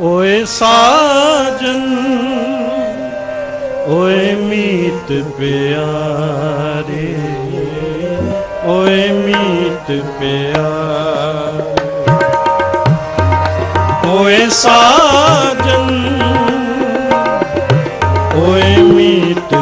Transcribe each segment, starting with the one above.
ਓਏ ਸਾਜਨ ਓਏ ਮੀਤ ਪਿਆਰੇ ਓਏ ਮੀਤ ਪਿਆਰੇ। ਓਏ ਸਾਜਨ ਓਏ ਮੀਤ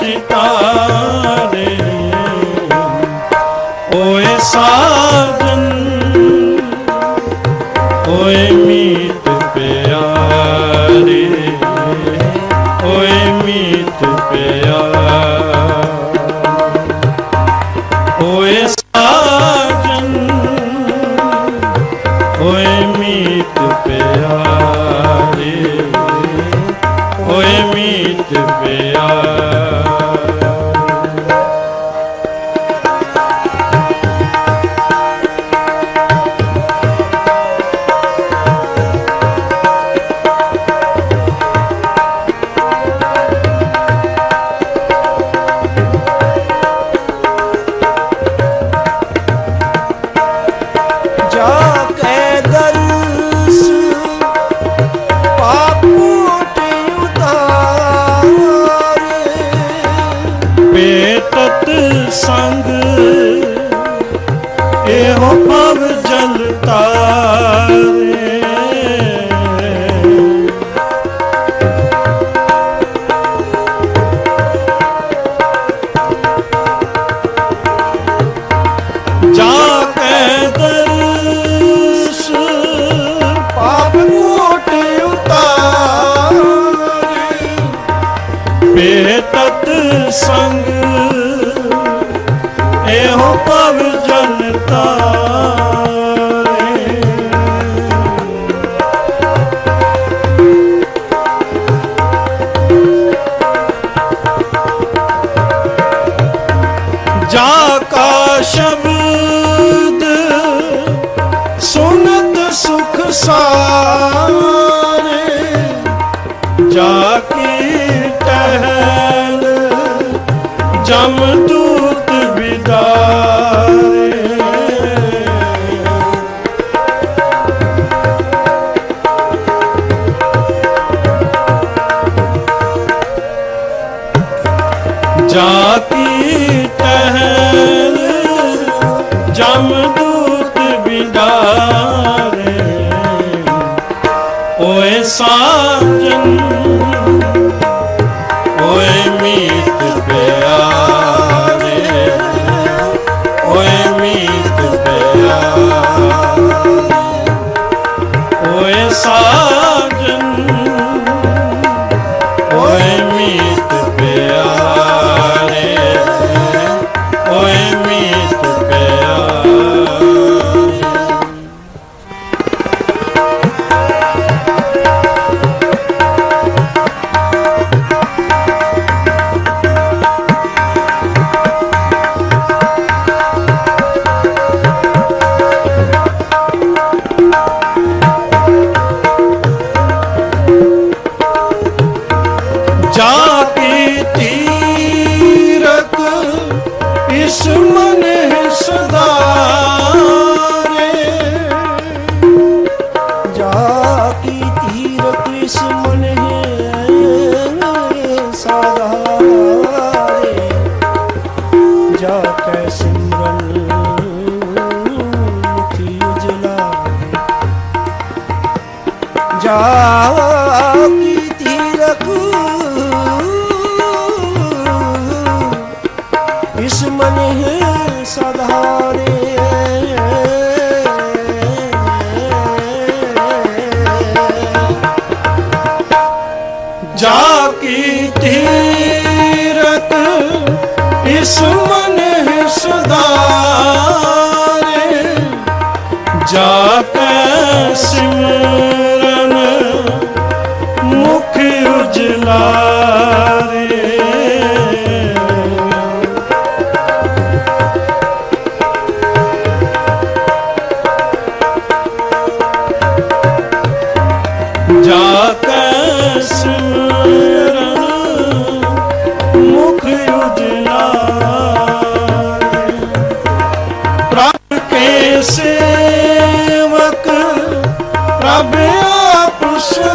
ਚਿਤਾਰੇ ਓਏ ਸਾ ਤਤ ਸੰਗ ਇਹੋ ਪਵ ਜਨਤਾ ਤਾਰੇ। ਜਾ ਸ਼ਬਦ ਸੁਨਤ ਸੁਖ ਸਾਰੇ ਜਾ amando ਓਏ ਸਾਜਨ ਇਸ ਮਨ ਸਦਾਰੇ ਜਾ ਕੀ ਤੀਰ ਕਿਸ ਹੈ ਸਾਧਾਰੇ ਜਾ ਕੈ ਸਿਮਰਨ ਮੁਖੀ ਉਜਲਾ ਜਾ ਕੀ ਸਿਮਰਨ ਮੁਖ ਉਜਲਾਰੇ ਜਾ ਕੈ ਸਿਮਰਨ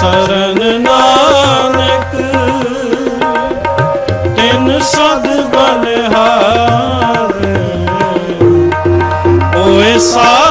ਸਰਨ ਨਾਨਕ ਤਿਨ ਸਦ ਬਲਿਹਾਰੇ। ਓਏ ਸਾਜਨ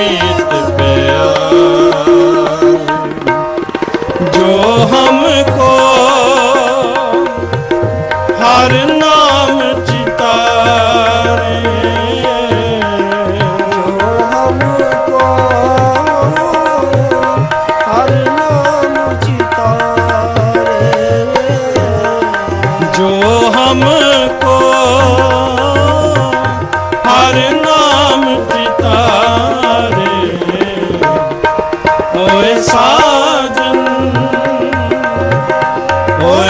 ਮੀਤ ਪਿਆਰੇ ਜੋ ਹਮਕੋ ਓਏ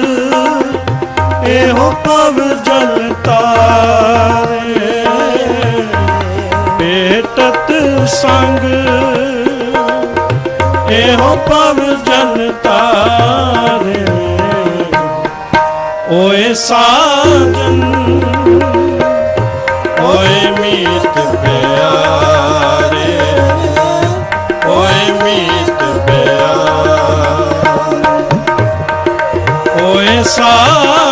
ਇਹੋ ਪਵ ਜਲ ਤਾਰੇ। ਪੇਟਤ ਸੰਗ, ਇਹੋ ਪਵ ਜਲ ਤਾਰੇ। ਓਏ ਸਾਜਨ, ਓਏ ਮੀਤ ਪਿਆਰੇ। ਓਏ ਮੀਤ ਪਿਆਰੇ। ਓਏ ਸਾਜਨ